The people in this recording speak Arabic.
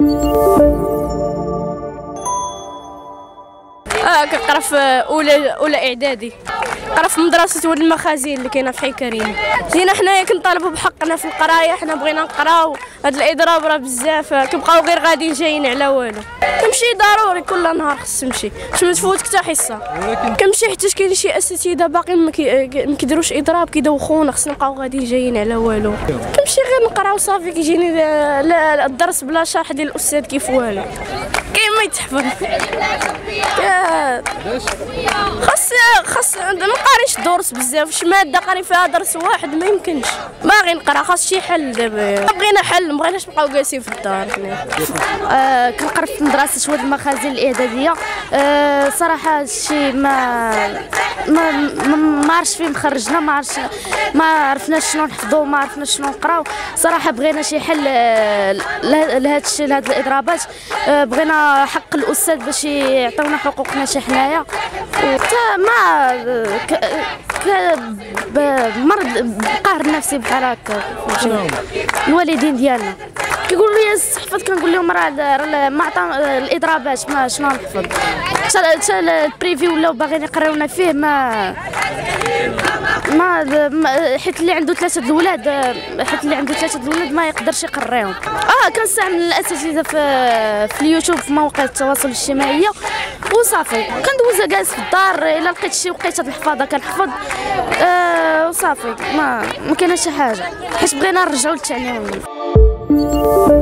آه كنقرا في أولى أولى إعدادي. كنقرا في مدرسة ولد المخازن اللي كاينة في حي كريم جينا حنايا كنطالبوا بحقنا في القراية حنا بغينا نقراو. هاد الإضراب راه بزاف كيبقاو غير غاديين جايين على والو. كنمشي ضروري كل نهار خص نمشي. باش ما تفوتك حتى حصة. كنمشي حتى كاين شي أساتذة ما كي- ما كيديروش إضراب كيدوخونا. خصنا نبقاو غاديين جايين على والو. كنمشي غير نقرا وصافي كيجيني الدرس بلا شرح ديال الأستاذ كيف والو. كاين ما يتحفظ. خاص خاص الدروس بزاف شي مادة قاري فيها درس واحد ما يمكنش. باغي نقرأ خاص شي حل دابا. بغينا حل ما بغيناش نبقاو جالسين في الدار. آه كنقرأ في مدرسة واد المخازن الإعدادية. آه صراحة هادشي ما ما ما عرفتش فين خرجنا ما عرفتش ما عرفناش شنو نحفظوا ما عرفناش شنو نقراو. صراحة بغينا شي حل آه، له- لهاد الشيء لهاد الإضرابات. آه بغينا حق الأستاذ باش يعطيونا حقوقنا شي حنايا. وحتى ما ك ك ب- مرض قهر نفسي بحال هكا. الوالدين ديالنا. كيقولوا لي استحفظ كنقول لهم راه ما عطا الاضرابات ما شنو نحفظ حتى البريفي ولاو باغيين يقراونا فيه ما ما حيت اللي عنده ثلاثة الاولاد حيت اللي عنده ثلاثة الاولاد ما يقدرش يقريهم آه كنستعمل الأساتذة في في اليوتيوب في مواقع التواصل الاجتماعي. وصافي. كندوزها جالس في الدار إلا لقيت شي وقيته الحفاظة كنحفظ. آه وصافي. ما ما كاينة شي حاجة. حيت بغينا نرجعوا للتعليم. Música